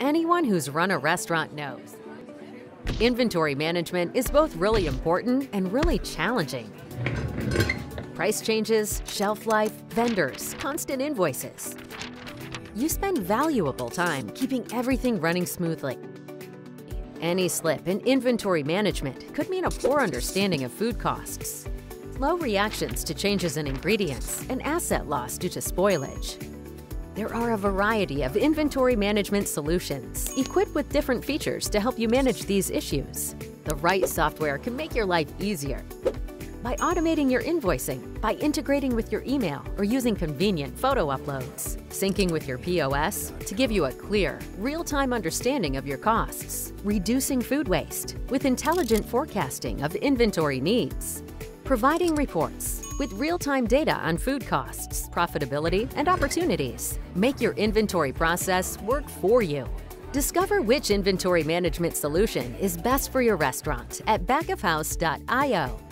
anyone who's run a restaurant knows. Inventory management is both really important and really challenging. Price changes, shelf life, vendors, constant invoices. You spend valuable time keeping everything running smoothly. Any slip in inventory management could mean a poor understanding of food costs, slow reactions to changes in ingredients, and asset loss due to spoilage. There are a variety of inventory management solutions equipped with different features to help you manage these issues. The right software can make your life easier by automating your invoicing, by integrating with your email, or using convenient photo uploads, syncing with your POS to give you a clear, real time understanding of your costs, reducing food waste with intelligent forecasting of inventory needs, providing reports with real time data on food costs, profitability, and opportunities. Make your inventory process work for you. Discover which inventory management solution is best for your restaurant at backofhouse.io.